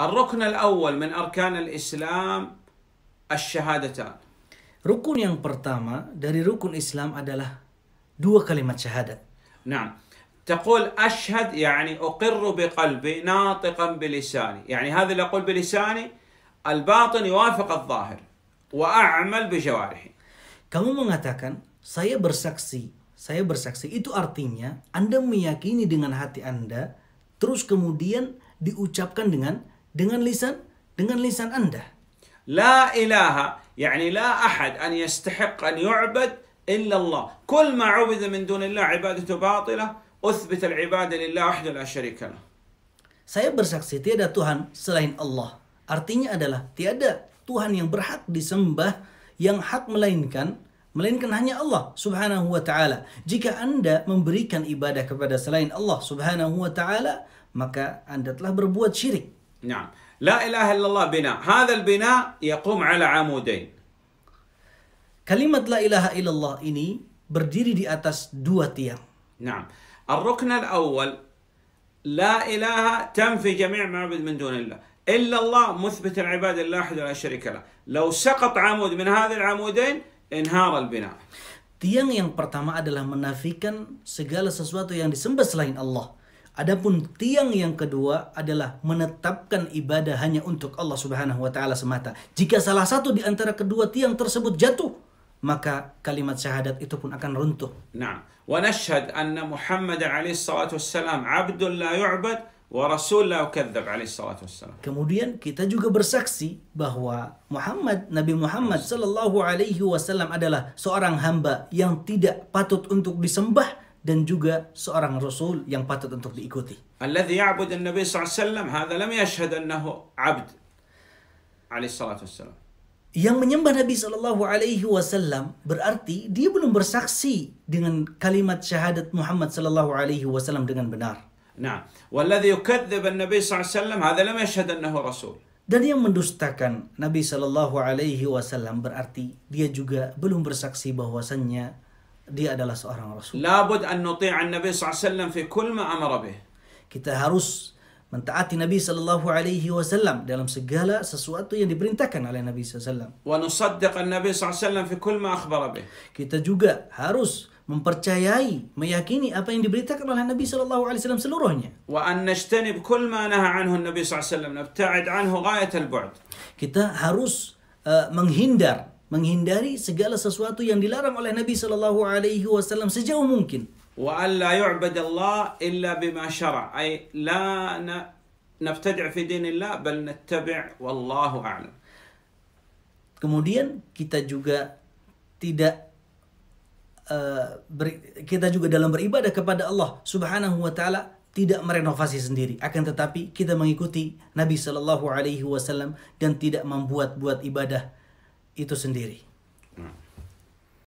الركن الأول من أركان الإسلام الشهادتان Rukun yang pertama dari rukun Islam adalah dua kalimat syahadat. نعم تقول أشهد يعني أقر بقلبي ناطقا بلساني يعني هذا اللي أقول بلساني الباطن يوافق الظاهر وأعمل بجوارحي Kamu mengatakan, saya bersaksi, saya bersaksi. Itu artinya Anda meyakini dengan hati Anda, terus kemudian diucapkan dengan dengan lisan dengan lisan Anda. لا إله يعني لا أحد أن يستحق أن يعبد إلا الله كل ما عبد من دون الله عبادته باطلة أثبت العبادة لله وحده لا شريك له Saya bersaksi tiada Tuhan selain Allah. Artinya adalah tiada Tuhan yang berhak disembah yang hak melainkan melainkan hanya Allah Subhanahu wa taala. Jika Anda memberikan ibadah kepada selain Allah Subhanahu wa taala, maka Anda telah berbuat syirik. نعم. لا إله إلا الله بناء هذا البناء يقوم على عمودين. Kalimat la ilaha illallah ini berdiri di atas dua tiang. نعم. الركن الأول لا إله تنفي جميع ما يعبد من دون الله. إلا الله مثبت العبادة لله وحده لا شريك له. لو سقط عمود من هذه العمودين انهار البناء. Tiang yang pertama adalah menafikan segala sesuatu yang disembah selain Allah. Adapun tiang yang kedua adalah menetapkan ibadah hanya untuk Allah Subhanahu wa taala semata. Jika salah satu di antara kedua tiang tersebut jatuh, maka kalimat syahadat itu pun akan runtuh. Nah, wa nashhad anna Muhammad alaihi salatu wassalam abdul la yu'bad wa rasul la yukadzdzab alaihi salatu wassalam. Kemudian kita juga bersaksi bahwa Muhammad Nabi Muhammad sallallahu alaihi wasallam adalah seorang hamba yang tidak patut untuk disembah dan juga seorang rasul yang patut untuk diikuti. الذي يعبد النبي صلى الله عليه وسلم هذا لم يشهد أنه عبد عليه الصلاة والسلام Yang menyembah Nabi Shallallahu Alaihi Wasallam berarti dia belum bersaksi dengan kalimat syahadat Muhammad Shallallahu Alaihi Wasallam dengan benar. نعم والذي يكذب النبي صلى الله عليه وسلم هذا لم يشهد أنه رسول Dan yang mendustakan Nabi Shallallahu Alaihi Wasallam berarti dia juga belum bersaksi bahwasannya dia adalah seorang rasul. Labud an nuti'a Nabi sallallahu fi kull ma amara bih. Kita harus mentaati Nabi sallallahu alaihi wasallam dalam segala sesuatu yang diperintahkan oleh Nabi sallallahu alaihi wasallam. Wa nusaddiq an-nabi sallallahu fi kull ma akhbara bih. Kita juga harus mempercayai, meyakini apa yang diberitakan oleh Nabi sallallahu alaihi wasallam seluruhnya. Wa an najtanib kull ma naha anhu an-nabi sallallahu alaihi wasallam, nabta'id anhu ghayat al-bu'd. Kita harus uh, menghindar menghindari segala sesuatu yang dilarang oleh Nabi Shallallahu Alaihi Wasallam sejauh mungkin. وأن لا يعبد الله إلا بما شرع أي لا ن- نبتدع في دين الله بل نتبع والله أعلم Kemudian kita juga tidak uh, beri- kita juga dalam beribadah kepada Allah Subhanahu wa taala tidak merenovasi sendiri akan tetapi kita mengikuti Nabi Shallallahu alaihi wasallam dan tidak membuat-buat ibadah itu sendiri. Hmm.